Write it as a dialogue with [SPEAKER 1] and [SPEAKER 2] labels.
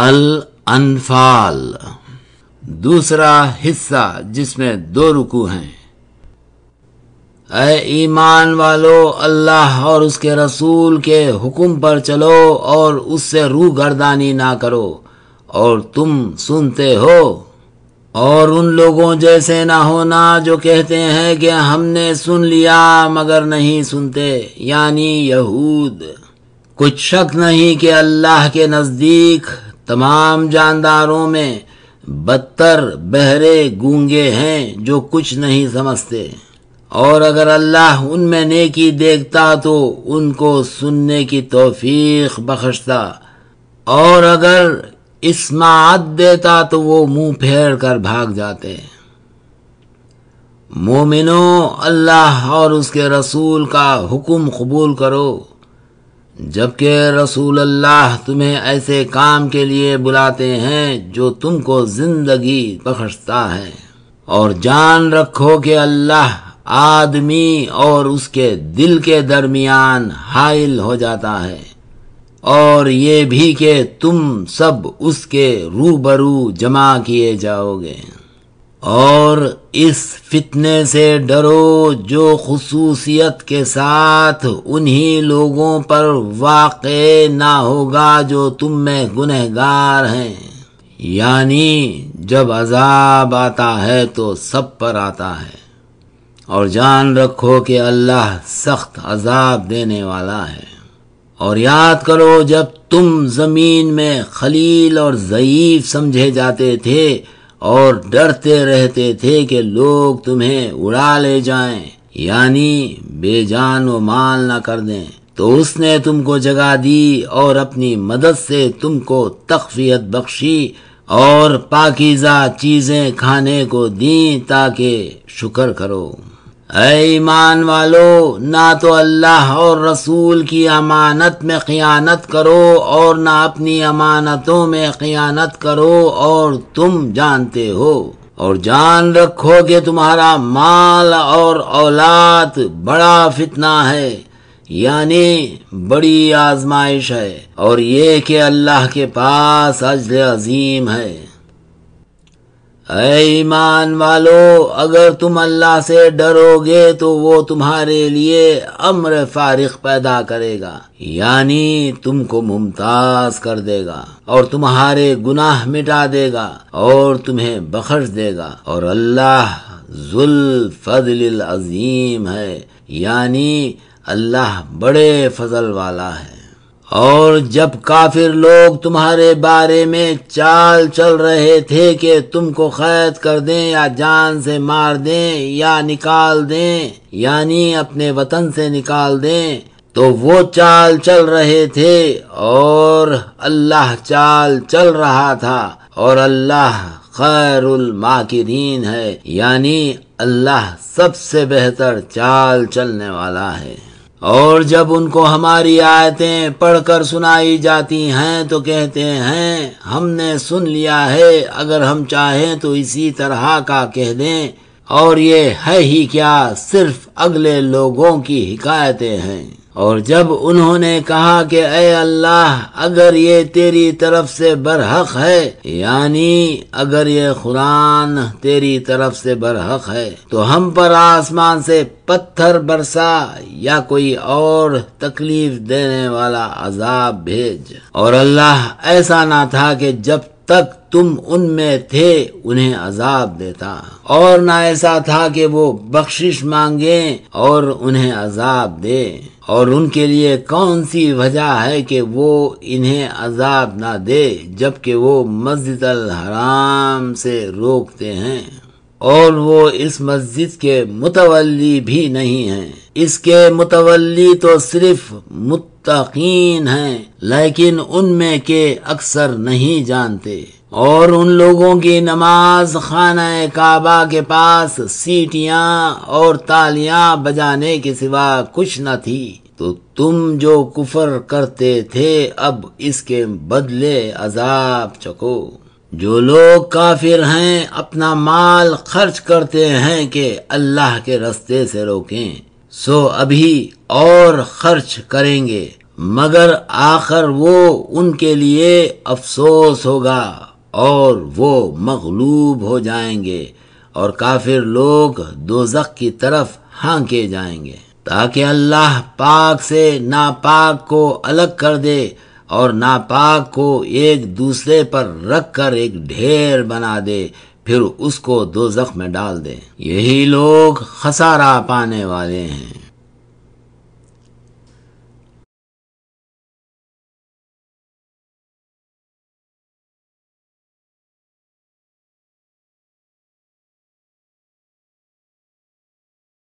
[SPEAKER 1] الانفال، دوسرا حصہ جس میں دو رکو ہیں۔ اے ایمان والو، اللہ اور اس کے رسول کے حکم پر چلو اور اس سے روح گردانی نہ کرو۔ اور تم سنتے ہو۔ اور ان لوگوں جیسے نہ ہونا جو کہتے ہیں کہ ہم نے سن لیا مگر نہیں سنتے یعنی یہود۔ کچھ شک نہیں کہ اللہ کے نزدیک تمام جانداروں میں بدتر، بہرے، گونگے ہیں جو کچھ نہیں سمجھتے۔ اور اگر اللہ ان میں نیکی دیکھتا تو ان کو سننے کی توفیق بخشتا۔ اور اگر اسماعت دیتا تو وہ منہ پھیر کر بھاگ جاتے۔ مومنو، اللہ اور اس کے رسول کا حکم قبول کرو۔ جبکہ رسول اللہ تمہیں ایسے کام کے لیے بلاتے ہیں جو تم کو زندگی بخشتا ہے۔ اور جان رکھو کہ اللہ آدمی اور اس کے دل کے درمیان حائل ہو جاتا ہے۔ اور یہ بھی کہ تم سب اس کے روبرو جمع کیے جاؤ گے۔ اور اس فتنے سے ڈرو جو خصوصیت کے ساتھ انہی لوگوں پر واقع نہ ہوگا جو تم میں گنہگار ہیں۔ یعنی جب عذاب آتا ہے تو سب پر آتا ہے۔ اور جان رکھو کہ اللہ سخت عذاب دینے والا ہے۔ اور یاد کرو جب تم زمین میں خلیل اور ضعیف سمجھے جاتے تھے اور ڈرتے رہتے تھے کہ لوگ تمہیں اڑا لے جائیں۔ یعنی بے جان و مال نہ کر دیں۔ تو اس نے تم کو جگہ دی اور اپنی مدد سے تم کو تخفیت بخشی اور پاکیزہ چیزیں کھانے کو دیں تاکہ شکر کرو۔ اے ایمان والو، نہ تو اللہ اور رسول کی امانت میں قیانت کرو اور نہ اپنی امانتوں میں قیانت کرو اور تم جانتے ہو۔ اور جان رکھو کہ تمہارا مال اور اولاد بڑا فتنہ ہے یعنی بڑی آزمائش ہے۔ اور یہ کہ اللہ کے پاس اجر عظیم ہے۔ اے ایمان والو، اگر تم اللہ سے ڈرو گے تو وہ تمہارے لیے امر فارغ پیدا کرے گا یعنی تم کو ممتاز کر دے گا اور تمہارے گناہ مٹا دے گا اور تمہیں بخش دے گا۔ اور اللہ ذل فضل العظیم ہے یعنی اللہ بڑے فضل والا ہے۔ اور جب کافر لوگ تمہارے بارے میں چال چل رہے تھے کہ تم کو قید کر دیں یا جان سے مار دیں یا نکال دیں یعنی اپنے وطن سے نکال دیں، تو وہ چال چل رہے تھے اور اللہ چال چل رہا تھا اور اللہ خیر الماکرین ہے یعنی اللہ سب سے بہتر چال چلنے والا ہے۔ اور جب ان کو ہماری آیتیں پڑھ کر سنائی جاتی ہیں تو کہتے ہیں، ہم نے سن لیا ہے، اگر ہم چاہیں تو اسی طرح کا کہہ دیں۔ اور یہ ہے ہی کیا، صرف اگلے لوگوں کی حکایتیں ہیں۔ اور جب انہوں نے کہا کہ اے اللہ، اگر یہ تیری طرف سے برحق ہے یعنی اگر یہ قرآن تیری طرف سے برحق ہے، تو ہم پر آسمان سے پتھر برسا یا کوئی اور تکلیف دینے والا عذاب بھیج۔ اور اللہ ایسا نہ تھا کہ جب تک تم ان میں تھے انہیں عذاب دیتا۔ اور نہ ایسا تھا کہ وہ بخشش مانگے اور انہیں عذاب دے۔ اور ان کے لیے کون سی وجہ ہے کہ وہ انہیں عذاب نہ دے، جبکہ وہ مسجد الحرام سے روکتے ہیں۔ اور وہ اس مسجد کے متولی بھی نہیں ہیں۔ اس کے متولی تو صرف متقین ہیں، لیکن ان میں کے اکثر نہیں جانتے۔ اور ان لوگوں کی نماز خانہ کعبہ کے پاس سیٹیاں اور تالیاں بجانے کے سوا کچھ نہ تھی۔ تو تم جو کفر کرتے تھے، اب اس کے بدلے عذاب چکو جو لوگ کافر ہیں، اپنا مال خرچ کرتے ہیں کہ اللہ کے رستے سے روکیں۔ سو ابھی اور خرچ کریں گے، مگر آخر وہ ان کے لیے افسوس ہوگا اور وہ مغلوب ہو جائیں گے اور کافر لوگ دوزخ کی طرف ہانکے جائیں گے۔ تاکہ اللہ پاک سے ناپاک کو الگ کر دے اور ناپاک کو ایک دوسرے پر رکھ کر ایک ڈھیر بنا دے۔ پھر اس کو دو میں ڈال دے یہی لوگ خسارہ پانے والے ہیں۔